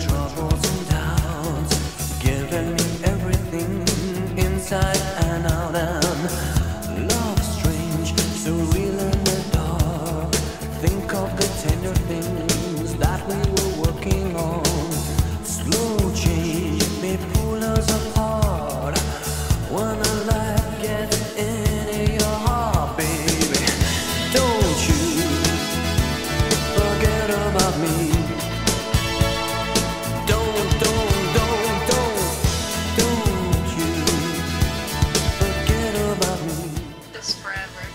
troubles and doubts, giving me everything inside and out. And love's strange, so real in the dark. Think of the tender things that we were working on. Slow change may pull us apart. When gets into your heart, baby, don't you forget about me. forever.